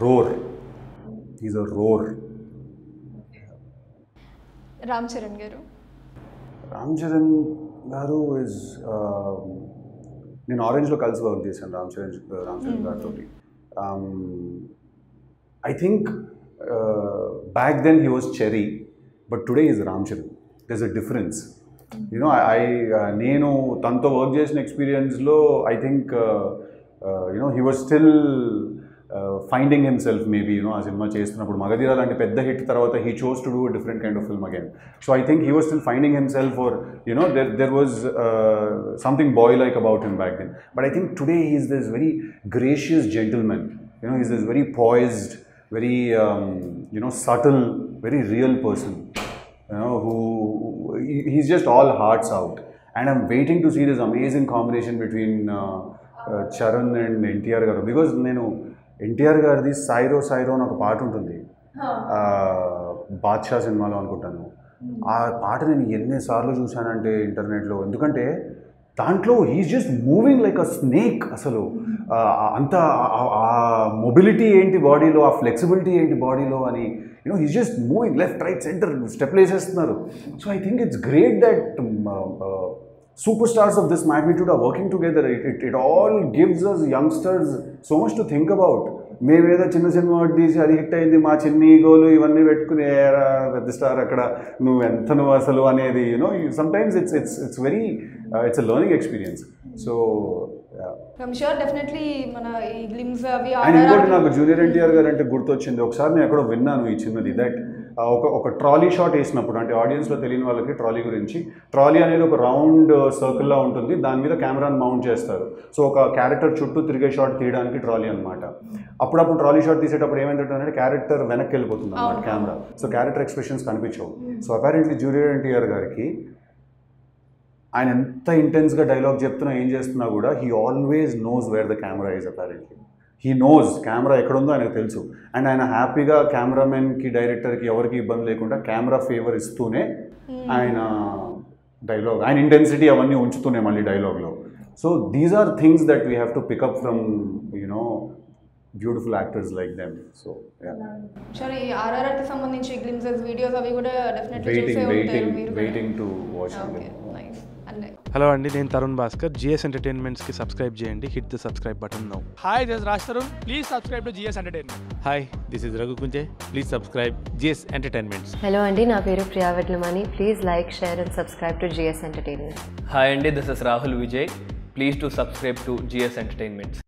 Roar. Is a roar Ram Charan గారు. రామ్ చరణ్ గారు is నేను ఆరెంజ్లో కలిసి వర్క్ చేశాను రామ్ చరణ్ రామ్ చరణ్ గారితో I think back then he was Cherry but today is Ram Charan there's a difference you know I నేను తనతో work చేసిన ఎక్స్పీరియన్స్లో I think you know he was still finding himself maybe you know ఆ cinema చేస్తున్నప్పుడు. మగధీర లాంటి పెద్ద hit తర్వాత he chose to do different kind of film again so I think he was still finding himself or you know there there was something boy like about him back then but I think today he is this very gracious gentleman you know he's this very poised very you know subtle very real person you know, who he- he's just all hearts out. And I'm waiting to see this amazing Charan and NTR గారు. Because నేను ఎన్టీఆర్ గారిది సైరో సైరో అని ఒక పాట ఉంటుంది. బాద్షా సినిమాలో అనుకుంటాను. ఆ పాట నేను ఎన్నిసార్లు చూశానంటే ఇంటర్నెట్లో. ఎందుకంటే దాంట్లో he's just moving like a snake అసలు. అంత ఆ- ఆ మొబిలిటీ ఏంటి బాడీలో ఆ ఫ్లెక్సిబిలిటీ ఏంటి బాడీలో అని you know he's just moving left right centre step వేసేస్తున్నారు so I think it's great that superstars of this magnitude are working together it it it all gives us youngsters so much to think about మేమేదో చిన్న cinema తీసి అది hit అయింది మా చిన్ని గోలు ఇవన్నీ పెట్టుకుని ఏరా పెద్ద స్టార్ అక్కడ నువ్వు ఎంత నువ్వు అసలు అనేది you know sometimes it's it's it's very it's a learning experience so and ఇంకోటి నాకు జూనియర్ ఎన్టీఆర్ గారు అంటే గుర్తొచ్చింది. ఒకసారి నేను ఎక్కడో విన్నాను ఈ చిన్నది దట్ ఒక ఒక ట్రాలీ షాట్ వేసినప్పుడు అంటే ఆడియన్స్లో తెలియని వాళ్ళకి ట్రాలీ గురించి ట్రాలీ అనేది ఒక రౌండ్ సర్కిల్లా ఉంటుంది. దాని మీద కెమెరాని మౌంట్ చేస్తారు. సో ఒక క్యారెక్టర్ చుట్టూ తిరిగే షాట్ తీయడానికి ట్రాలీ అనమాట అప్పుడప్పుడు ట్రాలీ షాట్ తీసేటప్పుడు ఏమైందంటే క్యారెక్టర్ వెనక్కి వెళ్ళిపోతుంది అనమాట కెమెరా. సో క్యారెక్టర్ ఎక్స్ప్రెషన్స్ కనిపించవు. సో అపారెంట్లీ జూనియర్ ఎన్టీఆర్ గారికి ఆయన ఎంత ఇంటెన్స్గా డైలాగ్ చెప్తున్నా ఏం చేస్తున్నా కూడా he always knows where the camera is apparently. He knows camera ఎక్కడుందో ఆయనకు తెలుసు. అండ్ ఆయన హ్యాపీగా కెమెరామెన్కి డైరెక్టర్కి ఎవరికి ఇబ్బంది లేకుండా కెమెరా ఫేవర్ ఇస్తూనే ఆయన డైలాగ్ ఆయన ఇంటెన్సిటీ అవన్నీ ఉంచుతూనే మళ్ళీ డైలాగ్లో. So these are things that we have to pick up from you know beautiful actors like them so ఈ ఆర్ఆర్ఆర్కి సంబంధించి గ్లిమ్సెస్ వీడియోస్ అవి కూడా డెఫినెట్లీ చూసే ఉంటారు waiting to watch nice and hello అండి నేను తరుణ్ భాస్కర్. జిఎస్ ఎంటర్టైన్మెంట్స్కి సబ్స్క్రైబ్ చేయండి. Hit the subscribe button now. Hi, this is Raj Tarun. Please subscribe to GS Entertainment. Hi this is Raghu Kunche. Please subscribe GS entertainments. Hello అండి నా పేరు Priya Vetlamani please like share and subscribe to GS entertainment hi అండి this is Rahul Vijay. Please to subscribe to GS entertainments.